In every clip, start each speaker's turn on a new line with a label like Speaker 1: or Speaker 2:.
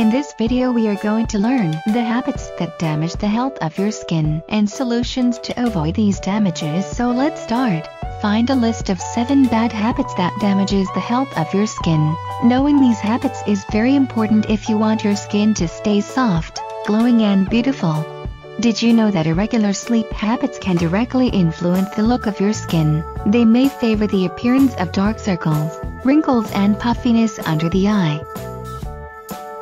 Speaker 1: In this video we are going to learn the habits that damage the health of your skin and solutions to avoid these damages so let's start. Find a list of 7 bad habits that damages the health of your skin. Knowing these habits is very important if you want your skin to stay soft, glowing and beautiful. Did you know that irregular sleep habits can directly influence the look of your skin? They may favor the appearance of dark circles, wrinkles and puffiness under the eye.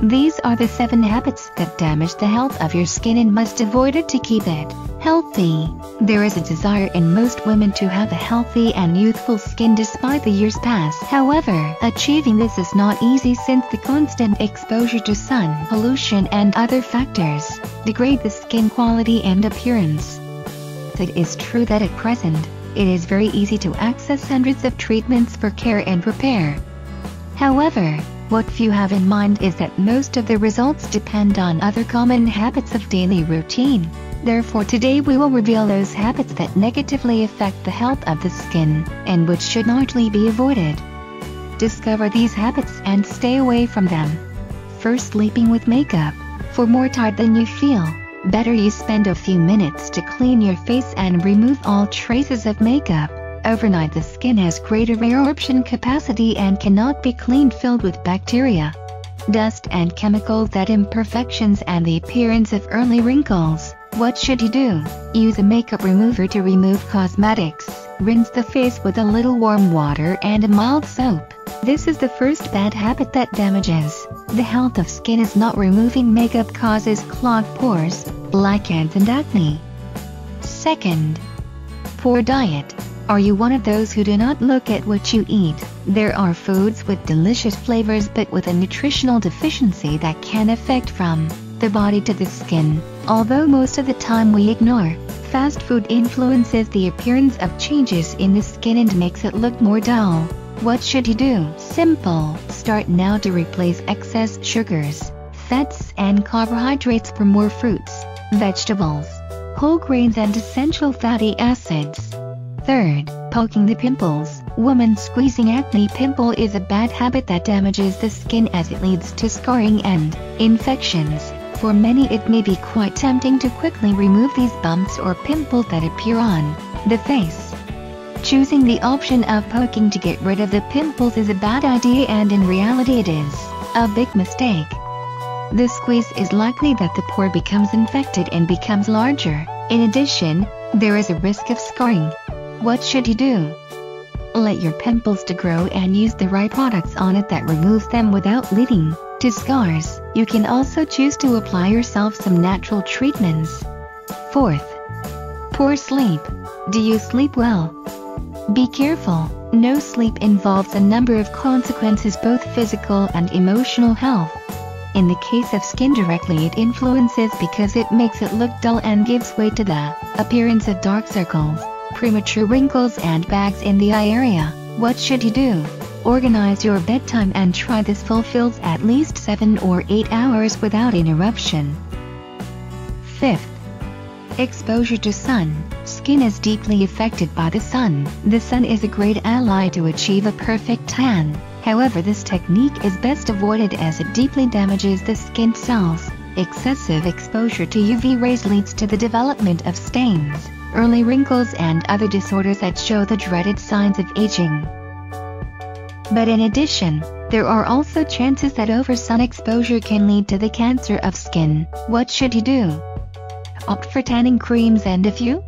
Speaker 1: These are the 7 habits that damage the health of your skin and must avoid it to keep it healthy. There is a desire in most women to have a healthy and youthful skin despite the years pass. However, achieving this is not easy since the constant exposure to sun, pollution and other factors degrade the skin quality and appearance. It is true that at present, it is very easy to access hundreds of treatments for care and repair. However, what few have in mind is that most of the results depend on other common habits of daily routine. Therefore today we will reveal those habits that negatively affect the health of the skin, and which should largely be avoided. Discover these habits and stay away from them. First sleeping with makeup. For more tired than you feel, better you spend a few minutes to clean your face and remove all traces of makeup. Overnight the skin has greater reabsorption capacity and cannot be cleaned filled with bacteria, dust and chemicals that imperfections and the appearance of early wrinkles. What should you do? Use a makeup remover to remove cosmetics. Rinse the face with a little warm water and a mild soap. This is the first bad habit that damages the health of skin is not removing makeup causes clogged pores, blackheads and acne. Second, poor diet. Are you one of those who do not look at what you eat? There are foods with delicious flavors but with a nutritional deficiency that can affect from the body to the skin. Although most of the time we ignore, fast food influences the appearance of changes in the skin and makes it look more dull. What should you do? Simple. Start now to replace excess sugars, fats and carbohydrates for more fruits, vegetables, whole grains and essential fatty acids. Third, poking the pimples. Woman squeezing acne pimple is a bad habit that damages the skin as it leads to scarring and infections. For many it may be quite tempting to quickly remove these bumps or pimples that appear on the face. Choosing the option of poking to get rid of the pimples is a bad idea and in reality it is a big mistake. The squeeze is likely that the pore becomes infected and becomes larger. In addition, there is a risk of scarring. What should you do? Let your pimples to grow and use the right products on it that removes them without leading to scars. You can also choose to apply yourself some natural treatments. Fourth, poor sleep. Do you sleep well? Be careful, no sleep involves a number of consequences both physical and emotional health. In the case of skin directly it influences because it makes it look dull and gives way to the appearance of dark circles premature wrinkles and bags in the eye area. What should you do? Organize your bedtime and try this fulfills at least 7 or 8 hours without interruption. 5th. Exposure to sun. Skin is deeply affected by the sun. The sun is a great ally to achieve a perfect tan. However this technique is best avoided as it deeply damages the skin cells. Excessive exposure to UV rays leads to the development of stains early wrinkles and other disorders that show the dreaded signs of aging. But in addition, there are also chances that over sun exposure can lead to the cancer of skin. What should you do? Opt for tanning creams and if you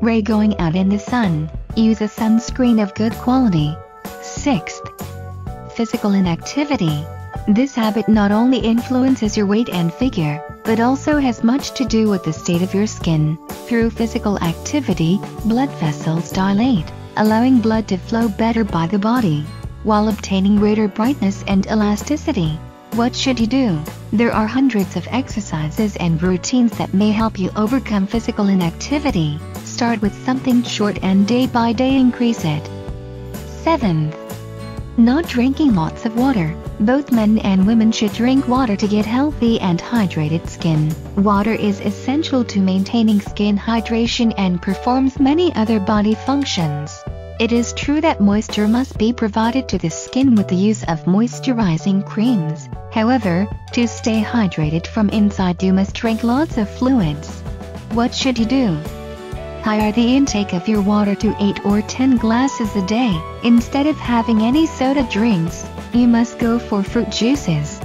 Speaker 1: ray going out in the sun, use a sunscreen of good quality. 6th. Physical inactivity. This habit not only influences your weight and figure, but also has much to do with the state of your skin. Through physical activity, blood vessels dilate, allowing blood to flow better by the body, while obtaining greater brightness and elasticity. What should you do? There are hundreds of exercises and routines that may help you overcome physical inactivity. Start with something short and day by day increase it. 7th. Not drinking lots of water. Both men and women should drink water to get healthy and hydrated skin. Water is essential to maintaining skin hydration and performs many other body functions. It is true that moisture must be provided to the skin with the use of moisturizing creams. However, to stay hydrated from inside you must drink lots of fluids. What should you do? Higher the intake of your water to 8 or 10 glasses a day. Instead of having any soda drinks, you must go for fruit juices.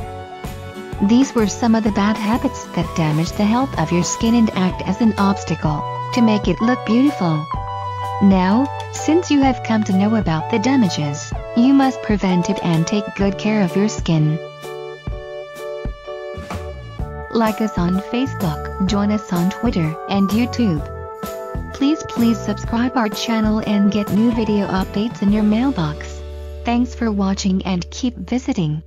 Speaker 1: These were some of the bad habits that damage the health of your skin and act as an obstacle to make it look beautiful. Now, since you have come to know about the damages, you must prevent it and take good care of your skin. Like us on Facebook, join us on Twitter and YouTube. Please please subscribe our channel and get new video updates in your mailbox. Thanks for watching and keep visiting.